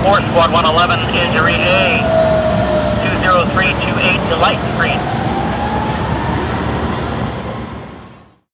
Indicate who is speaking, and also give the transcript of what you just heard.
Speaker 1: Support Squad 111, injury A. 20328 to Light Street.